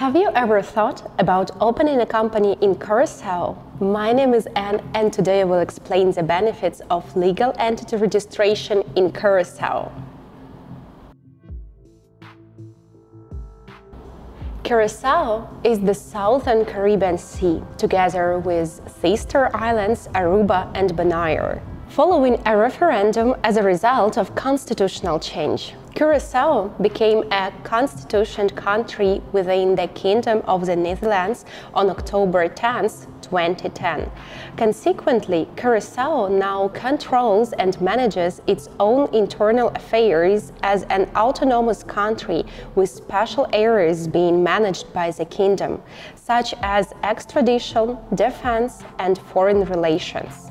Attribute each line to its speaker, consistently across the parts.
Speaker 1: Have you ever thought about opening a company in Curacao? My name is Anne and today I will explain the benefits of legal entity registration in Curacao. Curacao is the southern Caribbean Sea, together with sister islands Aruba and Bonaire. Following a referendum as a result of constitutional change, Curacao became a constituent country within the Kingdom of the Netherlands on October 10, 2010. Consequently, Curacao now controls and manages its own internal affairs as an autonomous country with special areas being managed by the Kingdom, such as extradition, defense and foreign relations.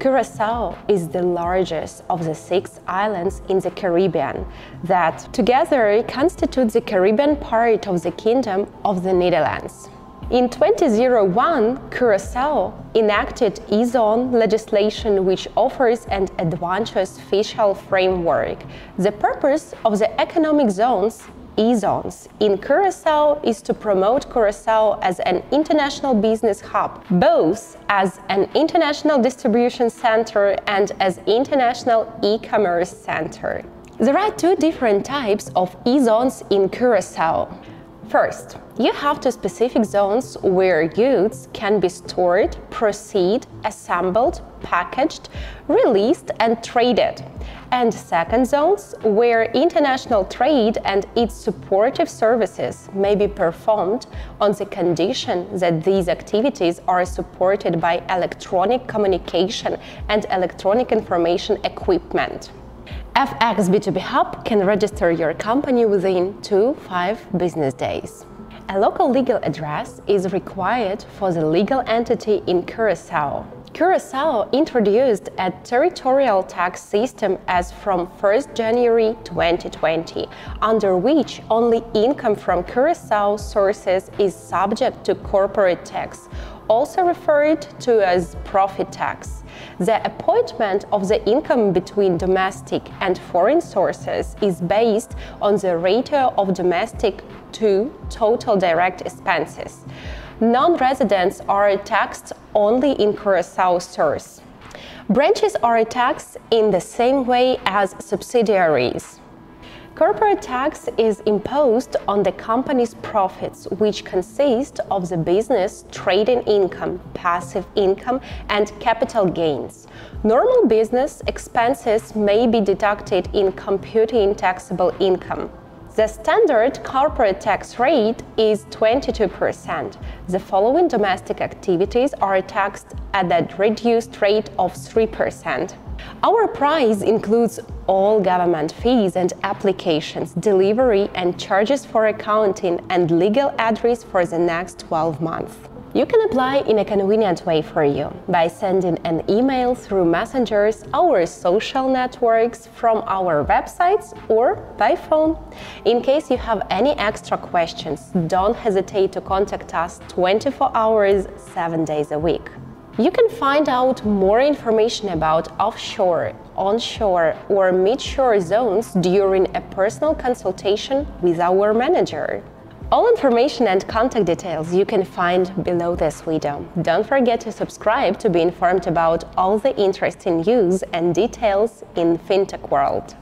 Speaker 1: Curacao is the largest of the six islands in the Caribbean that together constitute the Caribbean part of the Kingdom of the Netherlands. In 2001, Curacao enacted e-zone legislation which offers an advantageous fiscal framework. The purpose of the economic zones e-zones in Curacao is to promote Curacao as an international business hub, both as an international distribution center and as international e-commerce center. There are two different types of e-zones in Curacao. First, you have two specific zones where goods can be stored, proceed, assembled, packaged, released and traded. And second zones where international trade and its supportive services may be performed on the condition that these activities are supported by electronic communication and electronic information equipment. FX B2B Hub can register your company within 2-5 business days. A local legal address is required for the legal entity in Curacao. Curacao introduced a territorial tax system as from 1 January 2020, under which only income from Curacao sources is subject to corporate tax, also referred to as profit tax. The apportionment of the income between domestic and foreign sources is based on the ratio of domestic to total direct expenses. Non-residents are taxed only in Curacao stores. Branches are taxed in the same way as subsidiaries. Corporate tax is imposed on the company's profits, which consist of the business trading income, passive income, and capital gains. Normal business expenses may be deducted in computing taxable income. The standard corporate tax rate is 22%. The following domestic activities are taxed at a reduced rate of 3%. Our price includes all government fees and applications, delivery and charges for accounting and legal address for the next 12 months. You can apply in a convenient way for you by sending an email through messengers, our social networks, from our websites or by phone. In case you have any extra questions, don't hesitate to contact us 24 hours, 7 days a week. You can find out more information about offshore, onshore or midshore zones during a personal consultation with our manager. All information and contact details you can find below this video. Don't forget to subscribe to be informed about all the interesting news and details in fintech world.